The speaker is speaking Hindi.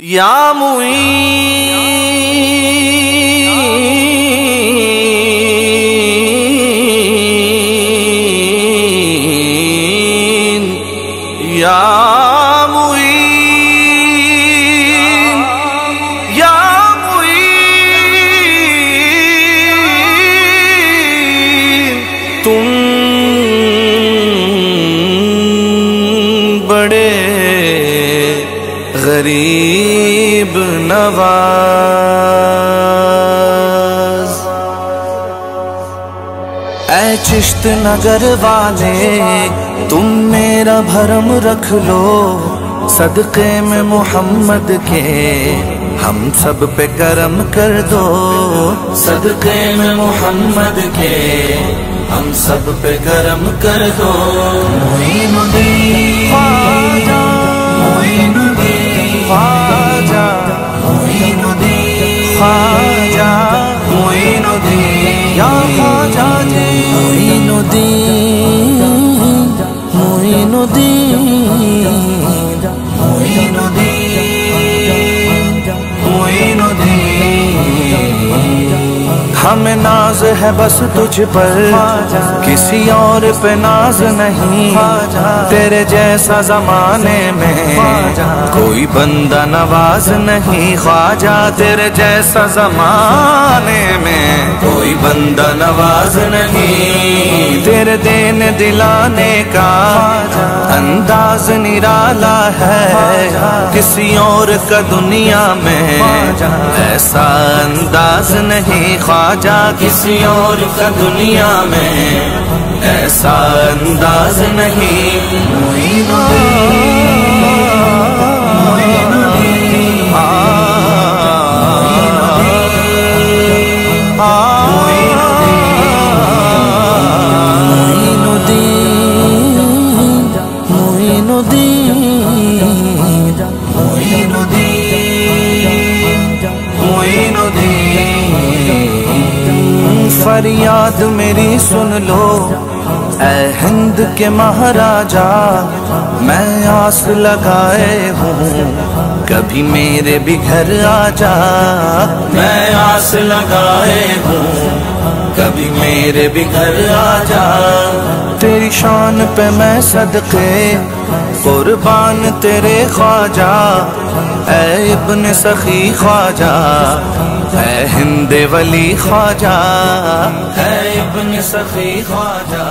या मुईन या तुम गरीब नवाज़। ऐ चिश्त नगर वाले, तुम मेरा भरम रख लो। सदक़े में मोहम्मद के हम सब पे करम कर दो। सदक़े में मोहम्मद के हम सब पे करम कर दो। हमें नाज है बस तुझ पर, किसी और पे नाज नहीं, तेरे जैसा जमाने में। कोई बंदा नवाज़ नहीं ख्वाजा तेरे जैसा जमाने में। कोई बंदा नवाज़ नहीं तेरे देन दिलाने का अंदाज निराला है। किसी और का दुनिया में ऐसा अंदाज नहीं ख्वाजा किसी और का दुनिया में। ऐसा अंदाज नहीं। फरियाद मेरी सुन लो। ऐ हिंद के महाराजा, मैं आस लगाए हूँ। कभी मेरे भी घर आ जा मैं आस लगाए हूँ। कभी मेरे भी घर आ जा तेरी शान पे मैं सदके, कुर्बान तेरे ख्वाजा। ऐ इब्न सखी ख्वाजा है हिंद वली ख्वाजा। है इब्न सखी ख्वाजा।